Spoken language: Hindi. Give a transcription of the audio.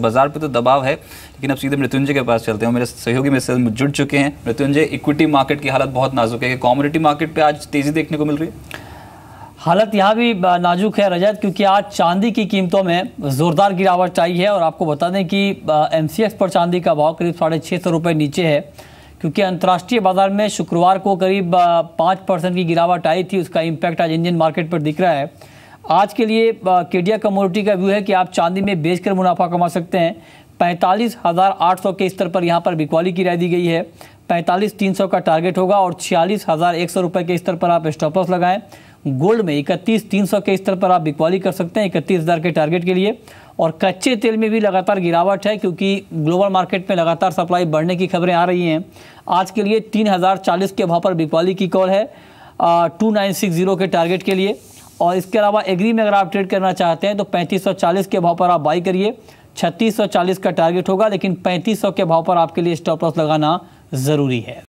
बाज़ार पे तो दबाव है, लेकिन अब सीधे मृत्युंजय के पास चलते हैं। मेरे सहयोगी मेरे से जुड़ चुके हैं। मृत्युंजय इक्विटी मार्केट की हालत बहुत नाजुक है कॉमोडिटी मार्केट पे आज तेज़ी देखने को मिल रही है? हालत यहाँ भी नाजुक है रजत, क्योंकि आज चांदी की कीमतों में ज़ोरदार गिरावट आई है और आपको बता दें कि एम पर चांदी का भाव करीब साढ़े छः सौ रुपये नीचे है, क्योंकि अंतर्राष्ट्रीय बाज़ार में शुक्रवार को करीब पाँच परसेंट की गिरावट आई थी। उसका इम्पैक्ट आज इंडियन मार्केट पर दिख रहा है। आज के लिए केडिया कमोडिटी का व्यू है कि आप चांदी में बेचकर मुनाफा कमा सकते हैं। पैंतालीस हज़ार आठ सौ के स्तर पर यहाँ पर बिकवाली की राय दी गई है। पैंतालीस तीन सौ का टारगेट होगा और छियालीस हज़ार एक सौ रुपये के स्तर पर आप स्टॉपर्स लगाएँ। गोल्ड में इकतीस तीन सौ के स्तर पर आप बिकवाली कर सकते हैं इकतीस हज़ार के टारगेट के लिए। और कच्चे तेल में भी लगातार गिरावट है क्योंकि ग्लोबल मार्केट में लगातार सप्लाई बढ़ने की खबरें आ रही हैं। आज के लिए तीन हज़ार चालीस के भाव पर बिकवाली की कॉल है टू नाइन सिक्स ज़ीरो के टारगेट के लिए। और इसके अलावा एग्री में अगर आप ट्रेड करना चाहते हैं तो पैंतीस सौ चालीस के भाव पर आप बाई करिए। छत्तीस सौ चालीस का टारगेट होगा, लेकिन पैंतीस सौ के भाव पर आपके लिए स्टॉप लॉस लगाना ज़रूरी है।